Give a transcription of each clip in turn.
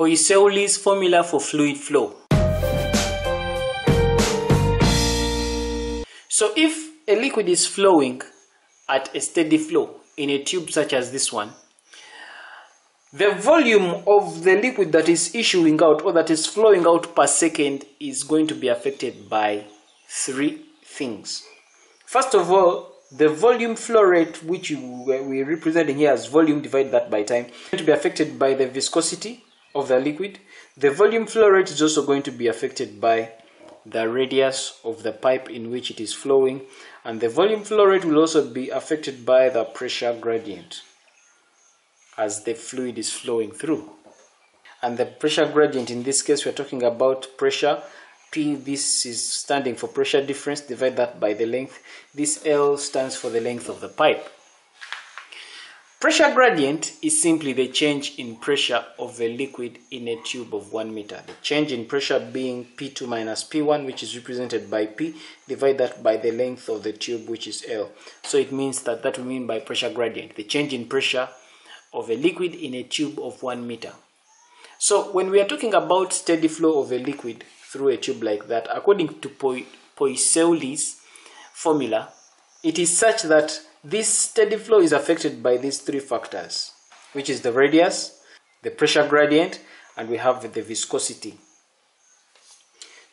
Poiseuille's formula for fluid flow. So if a liquid is flowing at a steady flow in a tube such as this one, the volume of the liquid that is issuing out or that is flowing out per second is going to be affected by three things. First of all, the volume flow rate, which we're representing here as volume, divided that by time, is going to be affected by the viscosity of the liquid. The volume flow rate is also going to be affected by the radius of the pipe in which it is flowing. And the volume flow rate will also be affected by the pressure gradient as the fluid is flowing through. And the pressure gradient, in this case, we're talking about pressure. P, this is standing for pressure difference, divide that by the length. This L stands for the length of the pipe. Pressure gradient is simply the change in pressure of a liquid in a tube of 1 meter. The change in pressure being P2 minus P1, which is represented by P, divide that by the length of the tube, which is L. So it means that that we mean by pressure gradient, the change in pressure of a liquid in a tube of 1 meter. So when we are talking about steady flow of a liquid through a tube like that, according to Poiseuille's formula, it is such that this steady flow is affected by these three factors, which is the radius, the pressure gradient, and we have the viscosity.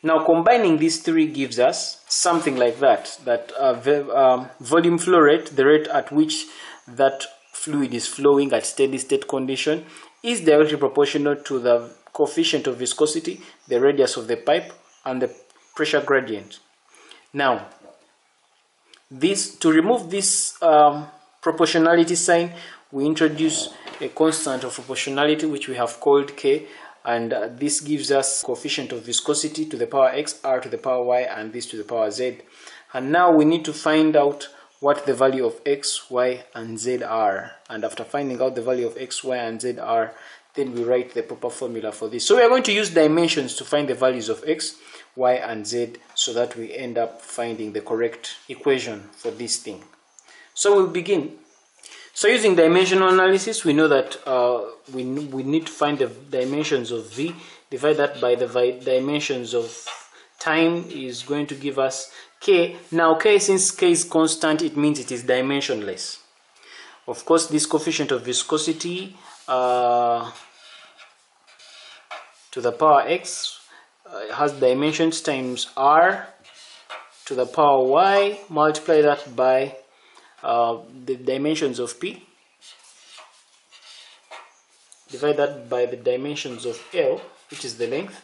Now combining these three gives us something like that, that uh, um, volume flow rate, the rate at which that fluid is flowing at steady state condition is directly proportional to the coefficient of viscosity, the radius of the pipe, and the pressure gradient. Now, this to remove this um, proportionality sign, we introduce a constant of proportionality which we have called k, and uh, this gives us coefficient of viscosity to the power x, r to the power y, and this to the power z. And now we need to find out what the value of x, y, and z are. And after finding out the value of x, y, and z are, then we write the proper formula for this. So we are going to use dimensions to find the values of x, y, and z so that we end up finding the correct equation for this thing. So we'll begin. So using dimensional analysis, we know that uh, we, we need to find the dimensions of v, divide that by the dimensions of time is going to give us k. Now k, since k is constant, it means it is dimensionless. Of course, this coefficient of viscosity uh, to the power x uh, has dimensions times r to the power y, multiply that by uh, the dimensions of p, divide that by the dimensions of l, which is the length,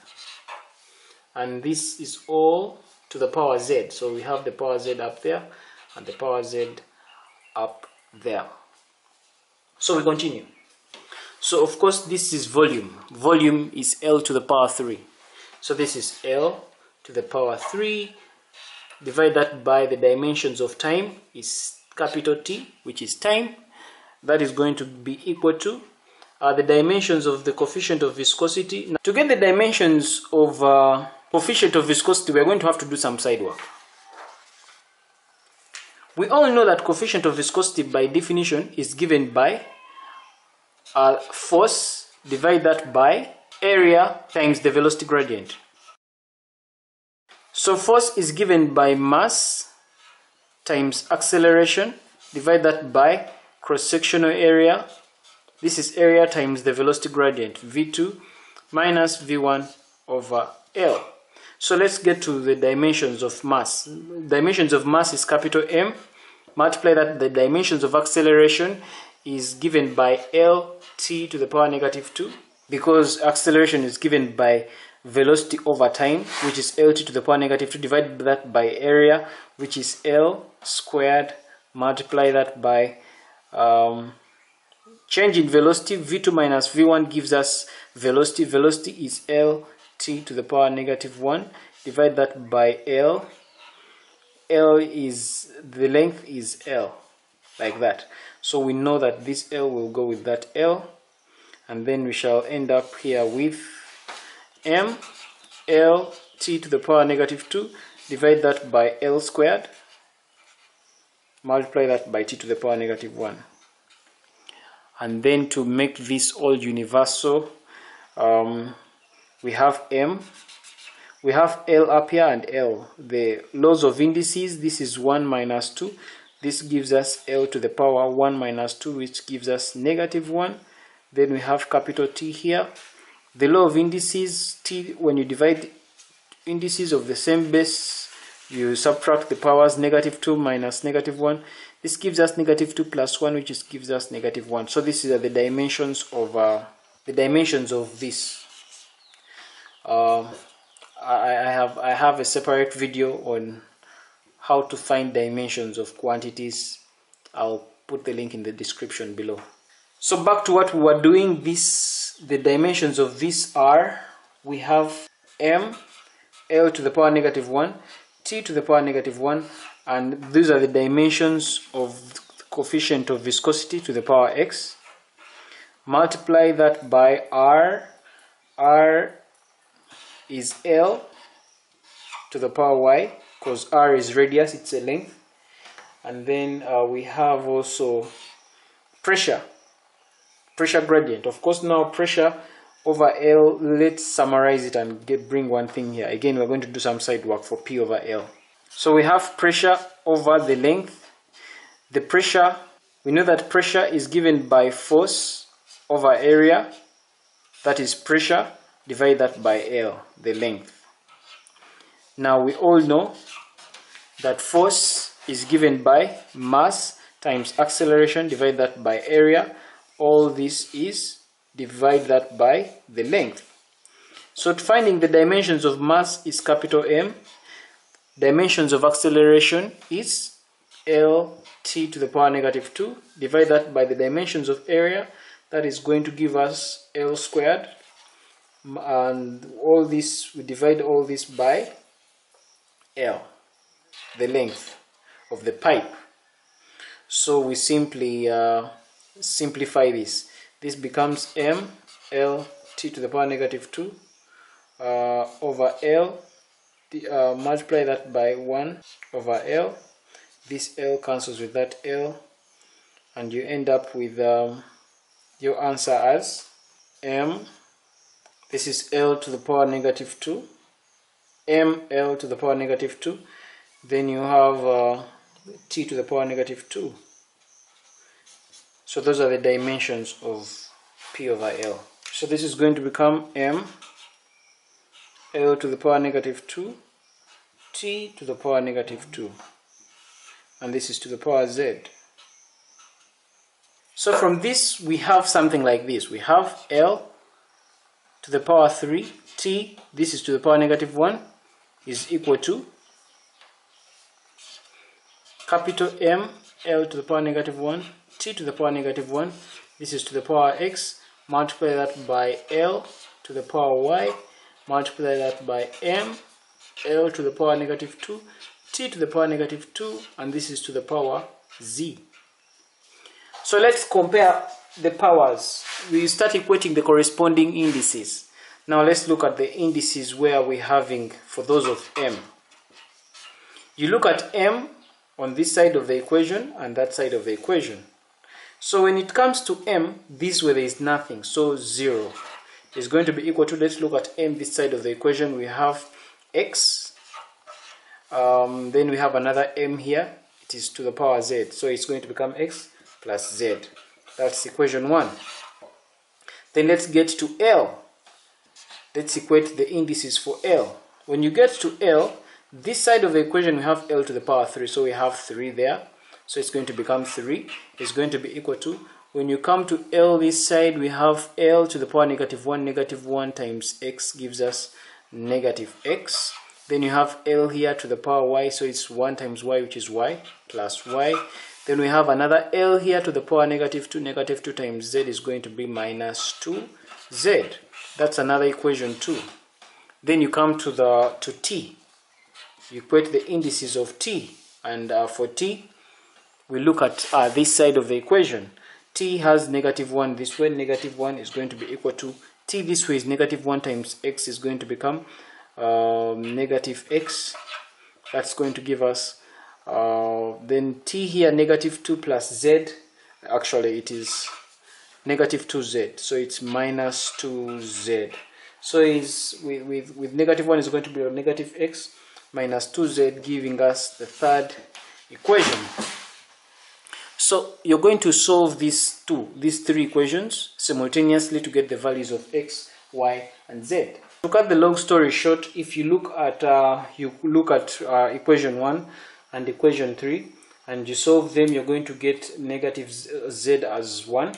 and this is all to the power z. So we have the power z up there and the power z up there. So we continue. So of course this is volume. Volume is l to the power 3 so this is l to the power 3 divide that by the dimensions of time is capital T which is time. That is going to be equal to uh, the dimensions of the coefficient of viscosity. Now, to get the dimensions of uh, coefficient of viscosity, we're going to have to do some side work. We all know that coefficient of viscosity by definition is given by uh, force, divide that by area times the velocity gradient. So force is given by mass times acceleration, divide that by cross-sectional area. This is area times the velocity gradient, v2 minus v1 over L. So let's get to the dimensions of mass. Dimensions of mass is capital M. Multiply that the dimensions of acceleration is given by Lt to the power negative 2 because acceleration is given by velocity over time which is Lt to the power negative 2 divide that by area which is L squared multiply that by um, change in velocity v2 minus v1 gives us velocity. Velocity is L t to the power negative 1 divide that by l. L is the length is l like that. So we know that this l will go with that l and then we shall end up here with m l t to the power negative 2 divide that by l squared multiply that by t to the power negative 1 and then to make this all universal um, we have m we have l up here and l. The laws of indices this is 1 minus 2 this gives us l to the power 1 minus 2 which gives us negative 1 then we have capital T here. The law of indices T when you divide indices of the same base you subtract the powers negative 2 minus negative 1 this gives us negative 2 plus 1 which is, gives us negative 1 so these are the dimensions of uh, the dimensions of this. Uh, I, I have I have a separate video on how to find dimensions of quantities. I'll put the link in the description below so back to what we were doing this the dimensions of this are we have m l to the power negative 1 t to the power negative 1 and these are the dimensions of coefficient of viscosity to the power x. Multiply that by r r is l to the power y because r is radius it's a length. And then uh, we have also pressure pressure gradient. Of course now pressure over L let's summarize it and get, bring one thing here. Again we're going to do some side work for P over L. So we have pressure over the length. The pressure we know that pressure is given by force over area. That is pressure divide that by L the length. Now we all know that force is given by mass times acceleration, divide that by area. All this is divide that by the length. So finding the dimensions of mass is capital M. Dimensions of acceleration is L t to the power negative 2. Divide that by the dimensions of area. That is going to give us L squared. And all this, we divide all this by L, the length of the pipe. So we simply uh, simplify this. This becomes M L T to the power negative 2 uh, over L. The, uh, multiply that by 1 over L. This L cancels with that L. And you end up with um, your answer as M. This is L to the power negative 2 ml to the power negative 2 then you have uh, t to the power negative 2 so those are the dimensions of p over l. So this is going to become m l to the power negative 2 t to the power negative 2 and this is to the power z. So from this we have something like this. We have l to the power 3 t this is to the power negative 1 is equal to capital M L to the power negative 1 To the power negative 1 this is to the power X. Multiply that by L to the power Y. Multiply that by M. L to the power negative 2 T to the power negative 2 and this is to the power Z. So let's compare the powers. We start equating the corresponding indices. Now let's look at the indices where we're having for those of m. You look at m on this side of the equation and that side of the equation. So when it comes to m, this way there is nothing, so 0 is going to be equal to, let's look at m this side of the equation, we have x, um, then we have another m here, it is to the power z, so it's going to become x plus z. That's equation 1. Then let's get to L let's equate the indices for L. When you get to L, this side of the equation we have L to the power 3, so we have 3 there. So it's going to become 3. It's going to be equal to, when you come to L this side, we have L to the power negative 1, negative 1 times x gives us negative x. Then you have L here to the power y, so it's 1 times y, which is y, plus y. Then we have another L here to the power negative 2, negative 2 times z is going to be minus 2z. That's another equation too. Then you come to the to t. You equate the indices of t, and uh, for t, we look at uh, this side of the equation. t has negative 1 this way, negative 1 is going to be equal to t this way is negative 1 times x is going to become um, negative x. That's going to give us uh, then t here negative 2 plus z. Actually, it is negative 2z so it's minus 2z so is with, with with negative 1 is going to be negative x minus 2z giving us the third equation so you're going to solve these two these three equations simultaneously to get the values of x y and z. To cut the long story short. If you look at uh, you look at uh, equation 1 and equation 3 and you solve them you're going to get negative z as 1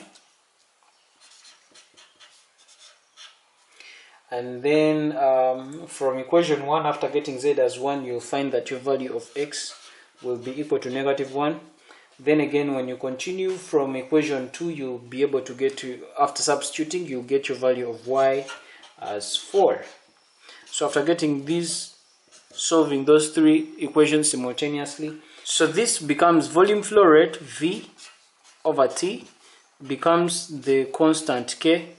and then um, from equation 1 after getting z as 1 you'll find that your value of x will be equal to negative 1 then again when you continue from equation 2 you'll be able to get to after substituting you'll get your value of y as 4 so after getting these solving those three equations simultaneously so this becomes volume flow rate v over t becomes the constant k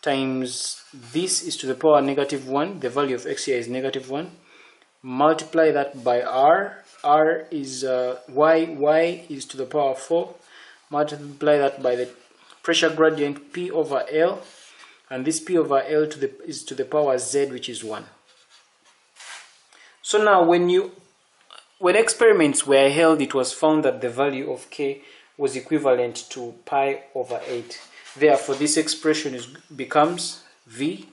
times this is to the power negative 1 the value of x here is negative 1 multiply that by r r is uh, y y is to the power 4 multiply that by the pressure gradient p over l and this p over l to the is to the power z which is 1 so now when you when experiments were held it was found that the value of k was equivalent to pi over 8 Therefore, this expression is, becomes V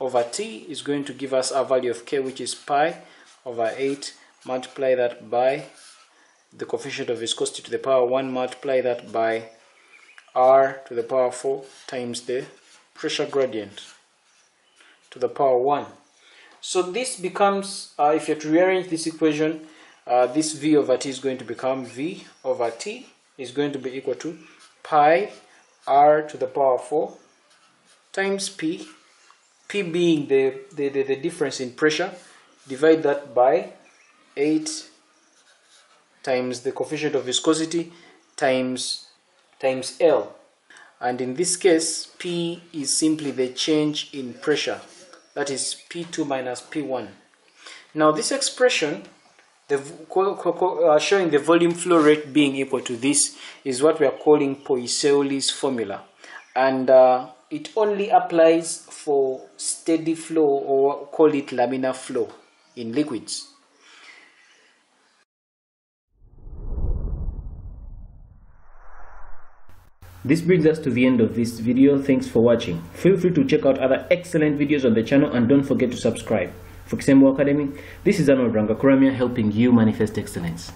over T is going to give us a value of K, which is pi over 8. Multiply that by the coefficient of viscosity to the power 1. Multiply that by R to the power 4 times the pressure gradient to the power 1. So this becomes, uh, if you have to rearrange this equation, uh, this V over T is going to become V over T is going to be equal to pi r to the power 4 times p p being the, the, the, the, difference in pressure divide that by 8 times the coefficient of viscosity times times L and in this case P is simply the change in pressure that is P2 minus P1 now this expression the, uh, showing the volume flow rate being equal to this is what we are calling Poiseuille's formula. And uh, it only applies for steady flow or call it laminar flow in liquids. This brings us to the end of this video. Thanks for watching. Feel free to check out other excellent videos on the channel and don't forget to subscribe. For Kisembo Academy, this is Arnold Rangakuramia helping you manifest excellence.